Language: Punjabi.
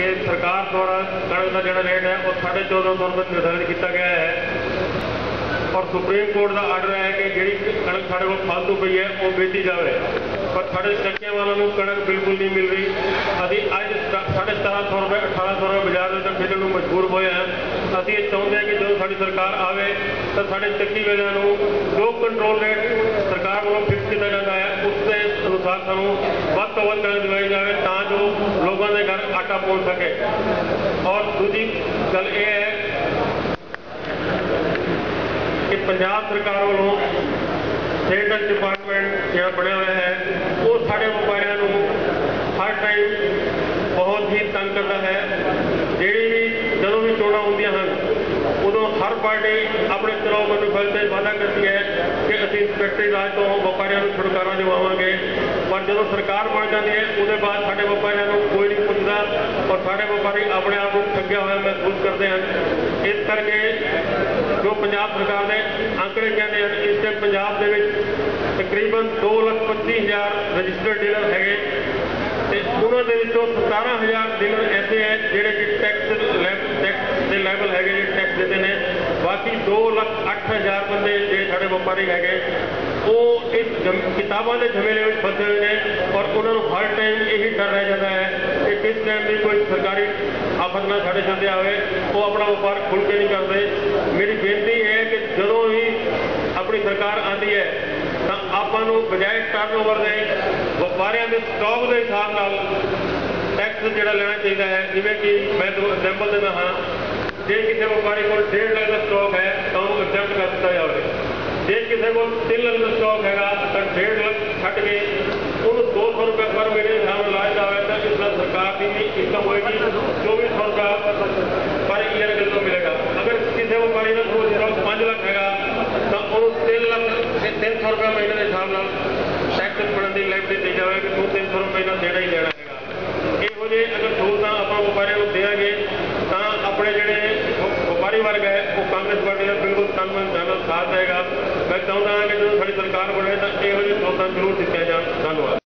ਕਿ ਸਰਕਾਰ ਦੁਆਰਾ ਕਣਕ ਦਾ ਜਿਹੜਾ ਰੇਟ ਹੈ, ਉਹ 1450 ਰੁਪਏ ਨਿਰਧਾਰਿਤ ਕੀਤਾ ਗਿਆ ਹੈ। ਔਰ ਸੁਪਰੀਮ ਕੋਰਟ ਦਾ ਆਰਡਰ ਹੈ ਕਿ ਜਿਹੜੀ ਕਣਕ ਸਾਡੇ ਕੋਲ ਫਾਲਤੂ ਪਈ ਹੈ, ਉਹ ਵੇਚੀ ਜਾਵੇ ਪਰ ਸਾਡੇ ਚੱਕਿਆਂ ਵਾਲਿਆਂ ਨੂੰ ਕਣਕ ਬਿਲਕੁਲ ਨਹੀਂ ਮਿਲ ਰਹੀ। ਅਸੀਂ ਅੱਜ ਸਾਢੇ 1700 ਰੁਪਏ 1800 ਰੁਪਏ ਬਾਜ਼ਾਰ ਦੇ ਅੰਦਰ ਖੇਡਣ ਨੂੰ ਮਜਬੂਰ ਹੋਏ ਹਾਂ। ਅਸੀਂ ਇਹ ਚਾਹੁੰਦੇ ਹਾਂ ਕਿ ਜਦੋਂ ਸਾਡੀ ਸਰਕਾਰ ਆਵੇ, ਤਾਂ ਸਾਡੇ ਚੱਕੀ ਵਾਲਿਆਂ ਨੂੰ ਜੋ ਕੰਟਰੋਲ ਰੇਟ ਸਰਕਾਰ ਵੱਲੋਂ ਫਿਕਸ ਕੀਤਾ ਜਾਂਦਾ ਹੈ, ਉਸ ਦੇ ਅਨੁਸਾਰ ਸਾਨੂੰ ਵੱਧ ਤੋਂ ਵੱਧ ਕਣਕ ਦਿਵਾਈ ਜਾਵੇ ਲੋਕਾਂ ਦੇ ਘਰ ਆਟਾ ਪਹੁੰਚ ਸਕੇ। ਔਰ ਦੂਜੀ ਗੱਲ ਇਹ ਹੈ ਕਿ ਪੰਜਾਬ ਸਰਕਾਰ ਵੱਲੋਂ ਸਟੇਟ ਡਿਪਾਰਟਮੈਂਟ ਜਿਹੜਾ ਬਣਿਆ ਹੋਇਆ ਹੈ, ਉਹ ਸਾਡੇ ਵਪਾਰੀਆਂ ਨੂੰ ਹਰ ਟਾਈਮ ਬਹੁਤ ਹੀ ਤੰਗ ਕਰਦਾ ਹੈ। ਜਿਹੜੀ ਵੀ ਜਦੋਂ ਵੀ ਚੋਣਾਂ ਹੁੰਦੀਆਂ ਹਨ, ਉਦੋਂ ਹਰ ਪਾਰਟੀ ਆਪਣੇ ਚਲੋ ਮੈਨੂੰ ਤੇ ਵਾਅਦਾ ਕਰਦੀ ਹੈ ਕਿ ਅਸੀਂ ਇੰਸਪੈਕਟਰੀ ਰਾਜ ਤੋਂ ਵਪਾਰੀਆਂ ਨੂੰ ਛੁਟਕਾਰਾ ਦਿਵਾਵਾਂਗੇ। ਪਰ ਜਦੋਂ ਸਰਕਾਰ ਬਣ ਜਾਂਦੀ ਹੈ, ਉਹਦੇ ਬਾਅਦ ਸਾਡੇ ਵਪਾਰੀਆਂ ਨੂੰ ਕੋਈ ਨਹੀਂ ਪੁੱਛਦਾ ਔਰ ਸਾਡੇ ਵਪਾਰੀ ਆਪਣੇ ਆਪ ਨੂੰ ਠੱਗਿਆ ਹੋਇਆ ਮਹਿਸੂਸ ਕਰਦੇ ਹਨ। ਇਸ ਕਰਕੇ ਜੋ ਪੰਜਾਬ ਸਰਕਾਰ ਦੇ ਅੰਕੜੇ ਕਹਿੰਦੇ ਹਨ, ਇਸ ਟਾਈਮ ਪੰਜਾਬ ਦੇ ਵਿੱਚ ਤਕਰੀਬਨ 225000 ਰਜਿਸਟਰਡ ਡੀਲਰ ਹੈਗੇ। ਤੇ ਉਹਨਾਂ ਦੇ ਵਿੱਚੋਂ 17000 ਡੀਲਰ ਐਸੇ ਹੈ ਜਿਹੜੇ ਕਿ ਟੈਕਸ ਟੈਕਸ ਦੇ ਲੈਵਲ ਹੈਗੇ ਜਿਹੜੇ ਟੈਕਸ ਦਿੰਦੇ ਨੇ। ਬਾਕੀ 2 ਲੱਖ 8000 ਬੰਦੇ ਜਿਹੜੇ ਸਾਡੇ ਵਪਾਰੀ ਹੈਗੇ ਉਹ ਇਸ ਕਿਤਾਬਾਂ ਦੇ ਝਮੇਲੇ ਵਿੱਚ ਫਸੇ ਹੋਏ ਨੇ ਔਰ ਉਹਨਾਂ ਨੂੰ ਹਰ ਟਾਈਮ ਇਹੀ ਡਰ ਰਹਿ ਜਾਂਦਾ ਹੈ ਕਿ ਕਿਸ ਟਾਈਮ ਵੀ ਕੋਈ ਸਰਕਾਰੀ ਆਫਤ ਨਾਲ ਸਾਡੇ ਸੰਦੇ ਆਵੇ, ਉਹ ਆਪਣਾ ਵਪਾਰ ਖੁੱਲ ਕੇ ਨਹੀਂ ਕਰਦੇ ਮੇਰੀ ਬੇਨਤੀ ਹੈ ਕਿ ਜਦੋਂ ਹੀ ਆਪਣੀ ਸਰਕਾਰ ਆਂਦੀ ਹੈ, ਤਾਂ ਆਪਾਂ ਨੂੰ ਬਜਾਏ ਟਰਨਓਵਰ ਦੇ ਵਪਾਰੀਆਂ ਦੇ ਸਟਾਕ ਦੇ ਹਿਸਾਬ ਨਾਲ ਟੈਕਸ ਜਿਹੜਾ ਲੈਣਾ ਚਾਹੀਦਾ ਹੈ। ਜਿਵੇਂ ਕਿ ਮੈਂ ਤੁਹਾਨੂੰ ਐਗਜ਼ਾਮਪਲ ਦਿੰਦਾ ਹਾਂ, ਜੇ ਕਿਸੇ ਵਪਾਰੀ ਕੋਲ 1.5 ਲੱਖ ਦਾ ਸਟਾਕ ਹੈ ਤਾਂ ਉਹਨੂੰ ਐਗਜ਼ਾਮਟ ਕਰ ਦਿੱਤਾ ਜਾਵੇ ਜੇ ਕਿਸੇ ਕੋਲ 3 ਲੱਖ ਦਾ ਸਟਾਕ ਹੈਗਾ, ਤਾਂ 1.5 ਲੱਖ ਛੱਡ ਕੇ ਉਹਨੂੰ 200 ਰੁਪਏ ਪਰ ਮਹੀਨੇ ਦੇ ਹਿਸਾਬ ਨਾਲ ਲਾਇਆ ਜਾਵੇ, ਤਾਂ ਇਸ ਨਾਲ ਸਰਕਾਰ ਦੀ ਵੀ ਇਨਕਮ ਹੋਏਗੀ 2400 ਰੁਪਏ ਪਰ ਈਅਰ ਬਿੱਲ ਤੋਂ ਮਿਲੇਗਾ। ਅਗਰ ਕਿਸੇ ਵਪਾਰੀ ਦਾ ਕੋਲ ਸਟਾਕ 5 ਲੱਖ ਹੈਗਾ, ਤਾਂ ਉਹਨੂੰ 3 ਲੱਖ 300 ਰੁਪਏ ਮਹੀਨੇ ਦੇ ਹਿਸਾਬ ਨਾਲ ਟੈਕਸ ਭਰਨ ਦੀ ਲਾਈਫ ਦੇ ਜਾਵੇ, ਕਿ ਤੂੰ 300 ਰੁਪਏ ਨਾਲ ਦੇਣਾ ਹੀ ਦੇਣਾ ਹੈਗਾ। ਇਹੋ ਜਿਹੇ ਅਗਰ ਸਹੂਲਤਾਂ ਆਪਾਂ ਵਪਾਰੀਆਂ ਨੂੰ ਦੇਵਾਂਗੇ, ਤਾਂ ਆਪਣੇ ਜਿਹੜੇ ਵਪਾਰੀ ਵਰਗ ਹੈ, ਉਹ ਕਾਂਗਰਸ ਪਾਰਟੀ ਦਾ ਬਿਲਕੁਲ ਤਨ ਮਨ ਧਨ ਸਾਥ ਦੇਗਾ ਚਾਹੁੰਦਾ ਹਾਂ ਕਿ ਜਦੋਂ ਸਾਡੀ ਸਰਕਾਰ ਬਣੇ ਤਾਂ ਇਹੋ ਜਿਹੀ ਸਹੂਲਤਾਂ ਜ਼ਰੂਰ ਦਿੱਤੀਆਂ ਜਾਣ। ਧੰਨਵਾਦ।